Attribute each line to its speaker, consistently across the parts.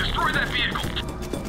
Speaker 1: Destroy that vehicle!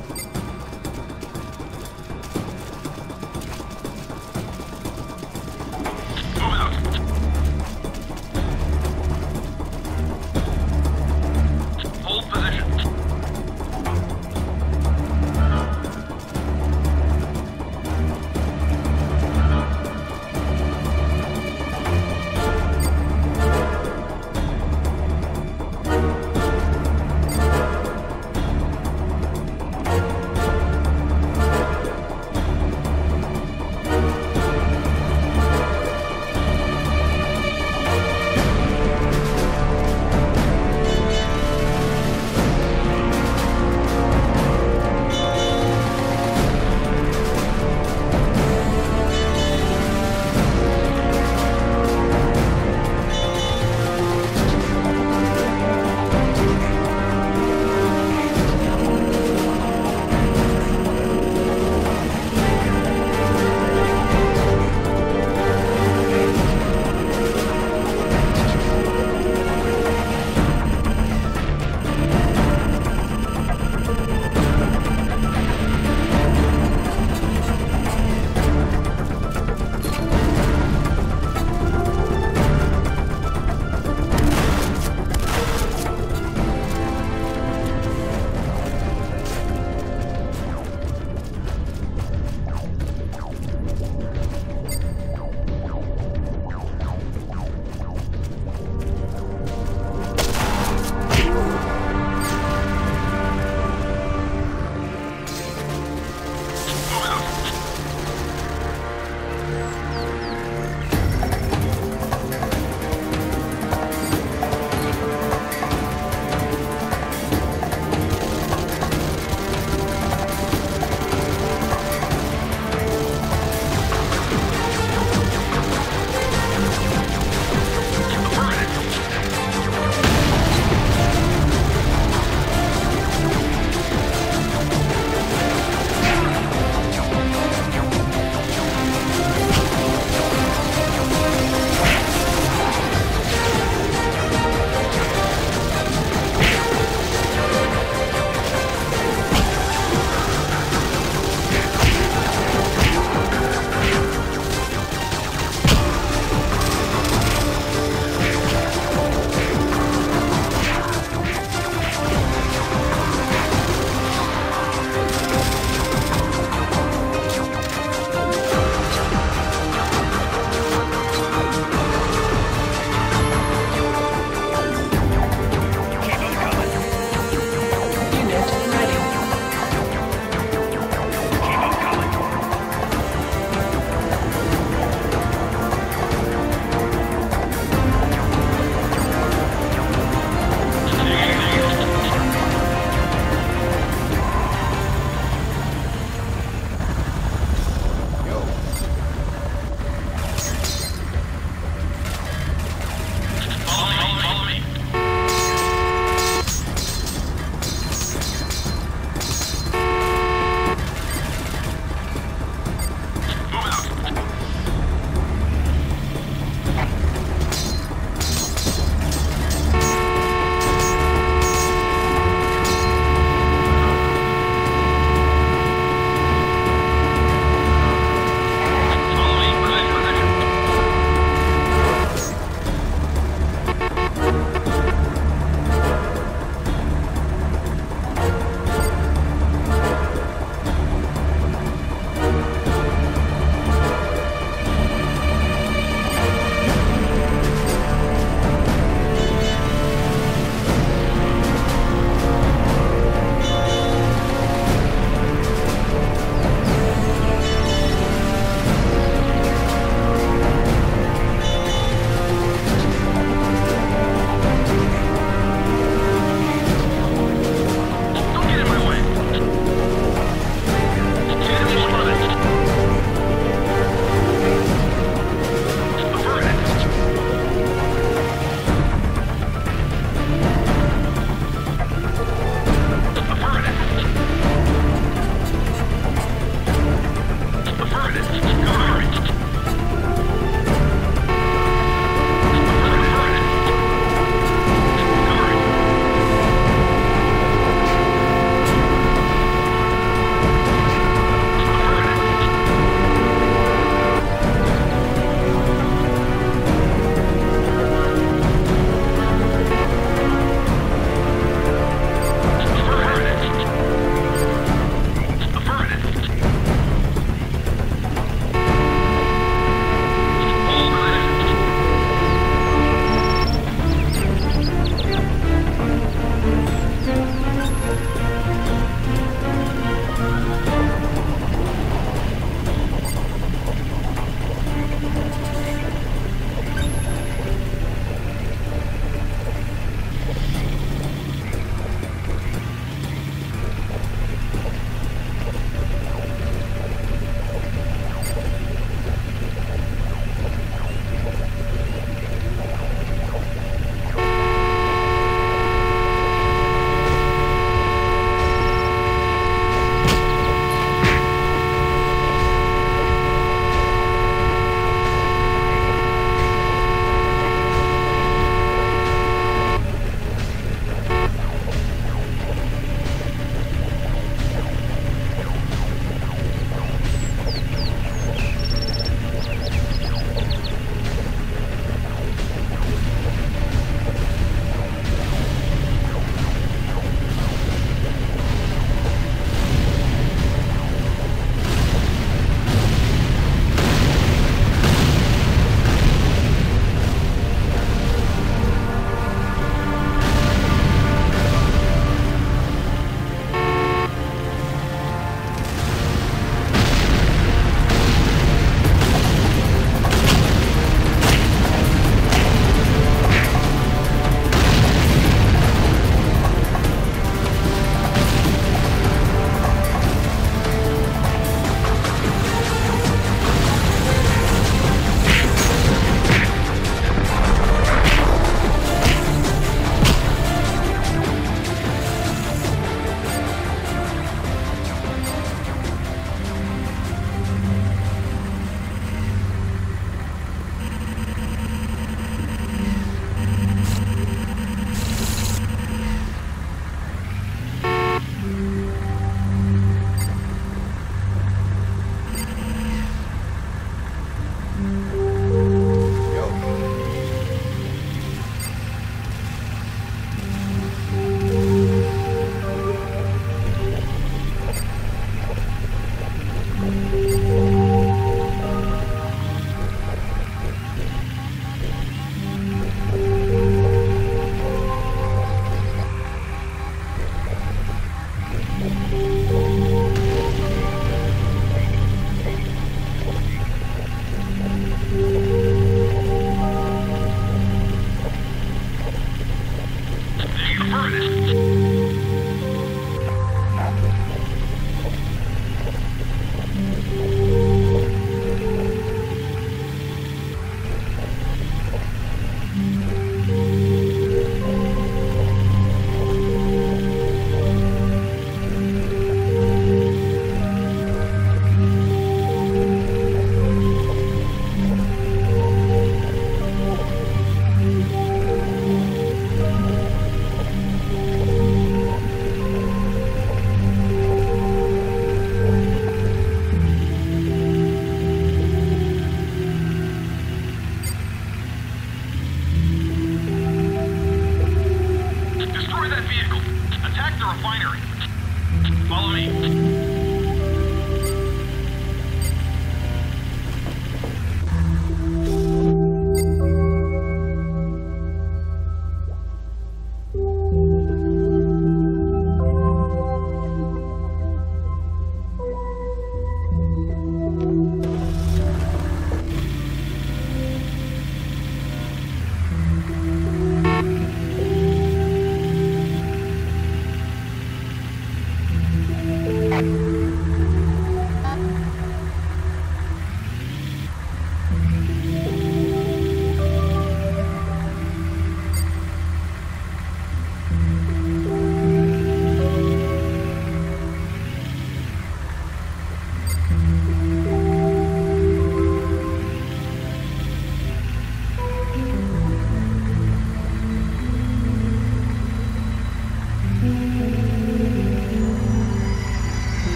Speaker 1: Follow me.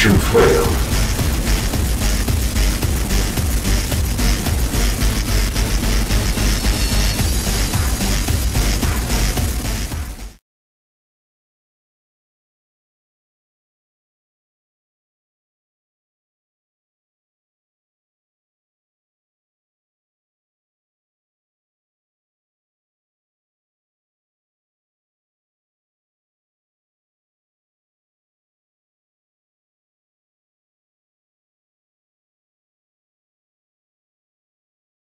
Speaker 2: Mission failed.